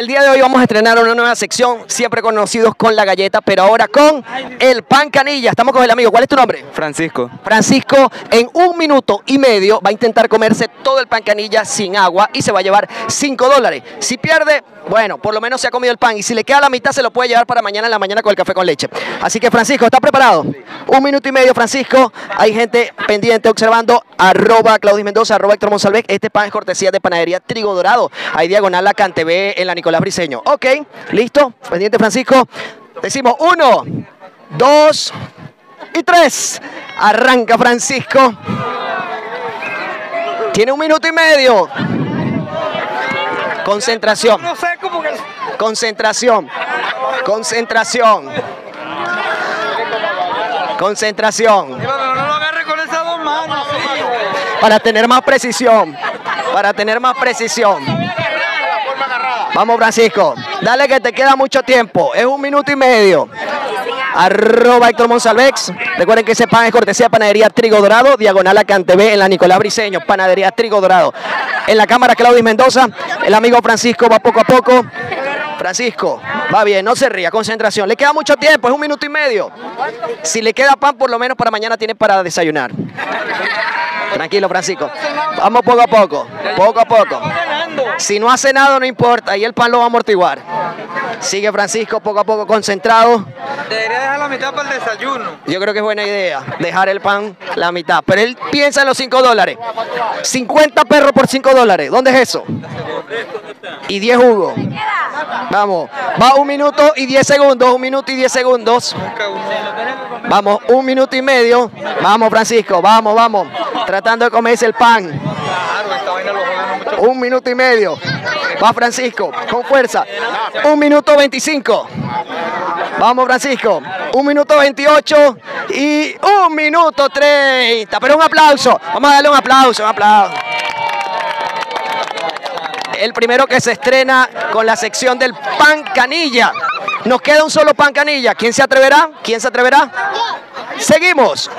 El día de hoy vamos a estrenar una nueva sección, siempre conocidos con la galleta, pero ahora con el pan canilla. Estamos con el amigo. ¿Cuál es tu nombre? Francisco. Francisco, en un minuto y medio va a intentar comerse todo el pan canilla sin agua y se va a llevar 5 dólares. Si pierde, bueno, por lo menos se ha comido el pan y si le queda la mitad se lo puede llevar para mañana en la mañana con el café con leche. Así que Francisco, ¿está preparado? Un minuto y medio, Francisco. Hay gente pendiente observando. Arroba Claudio Mendoza, arroba Héctor Monsalvec. Este pan es cortesía de Panadería Trigo Dorado. Hay diagonal la Cantebé en la Nicolás Briseño. Ok, listo. Pendiente, Francisco. Decimos uno, dos y tres. Arranca Francisco. Tiene un minuto y medio. Concentración. Concentración. Concentración. Concentración. Para tener más precisión. Para tener más precisión. Vamos, Francisco. Dale que te queda mucho tiempo. Es un minuto y medio. Arroba Héctor Monsalvex. Recuerden que ese pan es cortesía de Panadería Trigo Dorado, diagonal a Cantebé en la Nicolás Briseño, Panadería Trigo Dorado. En la cámara Claudio Mendoza, el amigo Francisco va poco a poco. Francisco, va bien, no se ría, concentración. Le queda mucho tiempo, es un minuto y medio. Si le queda pan, por lo menos para mañana tiene para desayunar. Tranquilo, Francisco. Vamos poco a poco, poco a poco. Si no hace nada, no importa, y el pan lo va a amortiguar. Sigue Francisco poco a poco concentrado. Debería dejar la mitad para el desayuno. Yo creo que es buena idea dejar el pan la mitad. Pero él piensa en los 5 dólares. 50 perros por 5 dólares. ¿Dónde es eso? Y 10 jugos. Vamos. Va un minuto y 10 segundos. Un minuto y 10 segundos. Vamos, un minuto y medio. Vamos, Francisco. Vamos, vamos. Tratando de comerse el pan. Un minuto y medio. Va Francisco, con fuerza. Un minuto 25. Vamos Francisco. Un minuto 28 y un minuto 30. Pero un aplauso. Vamos a darle un aplauso, un aplauso. El primero que se estrena con la sección del pan canilla. Nos queda un solo pan canilla. ¿Quién se atreverá? ¿Quién se atreverá? Seguimos.